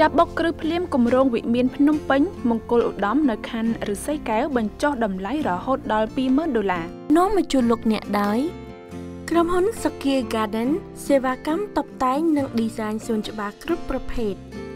ចាប់បុកគ្រឹះភ្លាមគម្រោងវិមានភ្នំពេញមង្គលឧត្តមនៅខណ្ឌឫស្សីកែវបញ្ចុះតម្លៃរហូតដល់20,000ដុល្លារនាំមកជួលលោកអ្នកដោយក្រុមហ៊ុន Sakia Garden សេវាកម្មតុបតែងនិង design សួនច្បារគ្រប់ប្រភេទ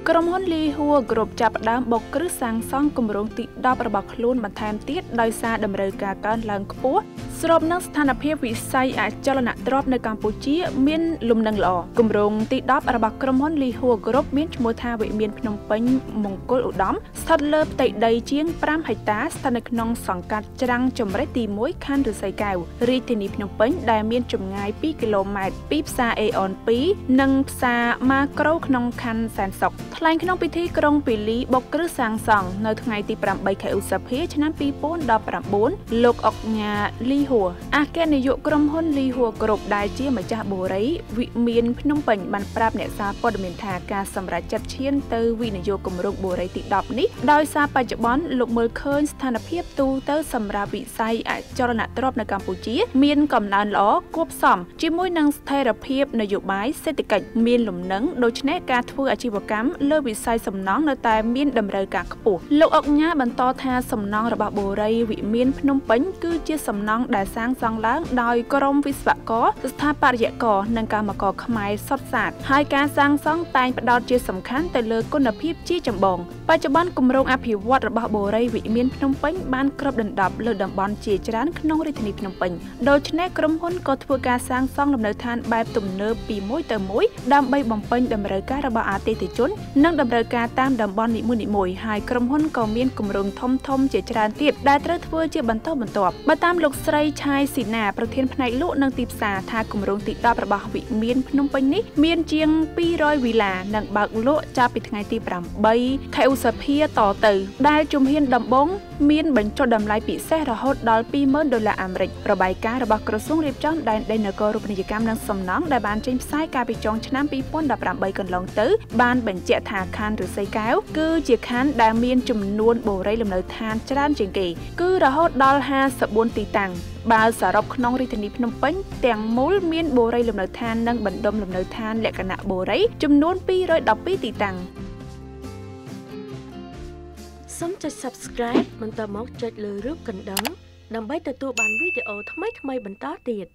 ក្រុមហ៊ុនលីហួរគ្រប់ចាប់ផ្ដើមបុកគ្រឹះសាងសង់គម្រោងទី10របស់ខ្លួនបន្ថែមទៀតដោយសារតម្រូវការកើនឡើងខ្ពស់ ស្របនឹងស្ថានភាពវិស័យអចលនទ្រព្យនៅកម្ពុជា មានលំនឹងល្អគម្រោងទី10របស់ក្រុមហ៊ុនលីហួរគ្រប់មានឈ្មោះថាវិមានភ្នំពេញមង្គលឧត្តមស្ថិតលើផ្ទៃដីជាង5ហិកតាស្ថិតនៅក្នុងសង្កាត់ច្រាំងចម្រេះទី1ខណ្ឌឫស្សីកែវរាជធានីភ្នំពេញដែលមានចម្ងាយ2គីឡូម៉ែត្រពីផ្សារអេអន2និងផ្សារម៉ាក្រូក្នុងខណ្ឌសែនសុខថ្លែងក្នុងពិធីក្រុងពីលីបុកគ្រឹះសាងសង់នៅថ្ងៃទី8ខែឧសភាឆ្នាំ2019លោកអុកញ៉ាលីហួរអគ្គនាយកក្រុមហ៊ុនលីហួរគ្រប់ដែលជាម្ចាស់បូរីវិមានភ្នំពេញបានប្រាប់អ្នកសារព័ត៌មានថាការសម្រេចចិត្តឈានទៅវិនិយោគគម្រោងបូរីទី10នេះដោយសារបច្ចុប្បន្នលោកមើលឃើញស្ថានភាពទូទៅសម្រាប់វិស័យអចលនទ្រព្យនៅកម្ពុជា មានកំណើនល្អគួបផ្សំជាមួយនឹងស្ថិរភាពនយោបាយសេដ្ឋកិច្ចមានលំនឹងដូច្នេះការធ្វើអាជីវកម្មលើវិស័យសំណង់នៅតែមានតម្រូវការខ្ពស់លោកអុកញ៉ាបន្តថាសំណង់របស់បូរីវិមានភ្នំពេញគឺជាសំណង់ដែលសាងសង់ឡើងដោយក្រុមវិស្វករស្ថាបត្យករនិងកម្មករខ្មែរសុទ្ធសាធហើយការសាងសង់តែងផ្ដោតជាសំខាន់ទៅលើគុណភាពជាចម្បងបច្ចុប្បន្នគម្រោងអភិវឌ្ឍរបស់បូរីវិមានភ្នំពេញបានគ្របដណ្ដប់លើតំបន់ជាច្រើនក្នុងរាជធានីភ្នំពេញដូច្នេះក្រុមហ៊ុនក៏ធ្វើការសាងសង់លំនៅឋានបែបទំនើបពីមួយទៅមួយដើម្បីបំពេញតម្រូវការរបស់អតិថិជន និងតម្រូវការតាមតំបន់នីមួយៗហើយក្រុមហ៊ុនក៏មានគម្រោងធំធំជាច្រើនទៀតដែលត្រូវធ្វើជាបន្តបន្ទាប់បើតាមលោកស្រីឆាយស៊ីណាប្រធានផ្នែកលក់និងទីផ្សារថាគម្រោងទី10របស់វិមានភ្នំពេញនេះមានជាង200វិឡានិងបើកលក់ចាប់ពីថ្ងៃទី8ខែឧសភាតទៅ ដែលជំហានដំបូងមានបញ្ចុះតម្លៃពិសេសរហូតដល់20,000ដុល្លារអាមេរិករបាយការណ៍របស់ក្រសួងរៀបចំដែនដីនគររូបនីយកម្មនិងសំណង់ដែលបានចេញផ្សាយកាលពីចុងឆ្នាំ2018កន្លងទៅ បានបញ្ជាក់ថាខណ្ឌឫស្សីកែវគឺជាខណ្ឌដែលមានចំនួនបូរីលំនៅឋានច្រើនជាងគេ គឺរហូតដល់54ទីតាំងបើសរុបក្នុងរាជធានីភ្នំពេញទាំងមូលមានបូរីលំនៅឋាននិងបណ្ដុំលំនៅឋានលក្ខណៈបូរីចំនួន212ទីតាំងសូមចុច Subscribe បន្តមកចុចលើរូបកណ្ដឹងដើម្បីទទួលបានវីដេអូថ្មីៗបន្តទៀត